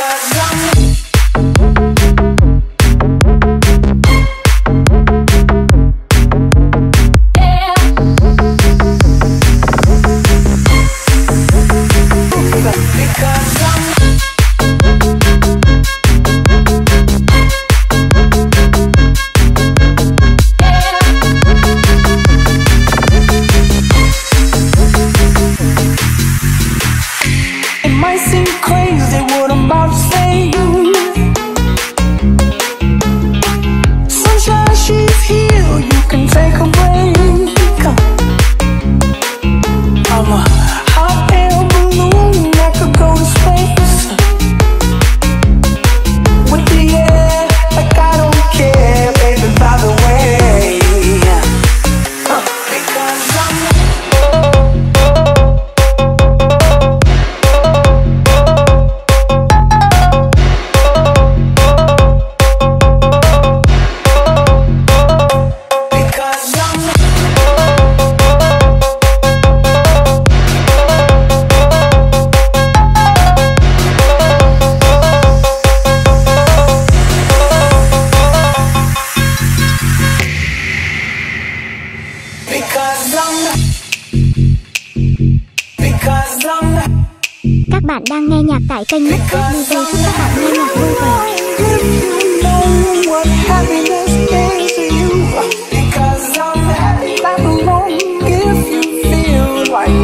Cause bạn đang nghe nhạc tại kênh Mất Cốt DJ chúc các bạn nghe nhạc vui vẻ.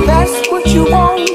That's what you want